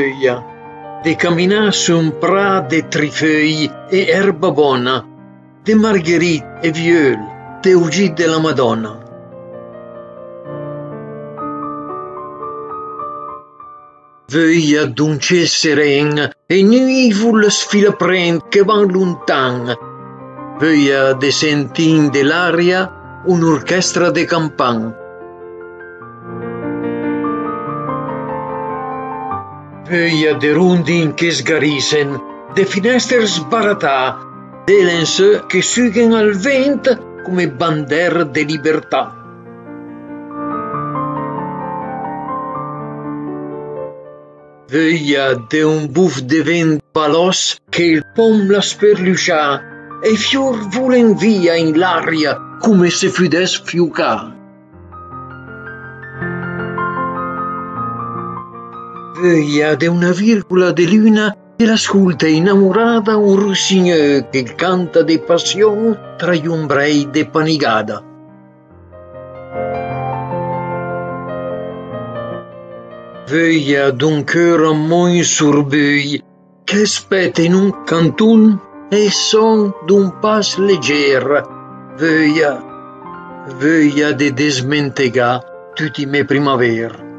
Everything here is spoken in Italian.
veuille de caminar sur un prat de trifeuilles et herba bona, de marguerite et vieux, de ugit de la Madonna. Veuille d'un ciel seren et nuivul sfilaprent que van lontang. Veuille de sentin de l'aria un'orchestra de campagna. Veuille de rondins que sgarisen, de finestre sbaratà, de lençeux que suguen al vent come bandiere de libertà. Veuille de un buff de vent palos che il pom la sperlucià e fior volen via in l'aria come se fudes fiucà. Veuille de una virgola de luna e l'ascolta innamorata un rossignol che canta de passion tra gli ombrei de panigada. Veuille d'un cœur moins sorbeuil che aspetta in un cantun e son d'un pas leggera. Veuille, veuille de desmentegar tutti me primavera.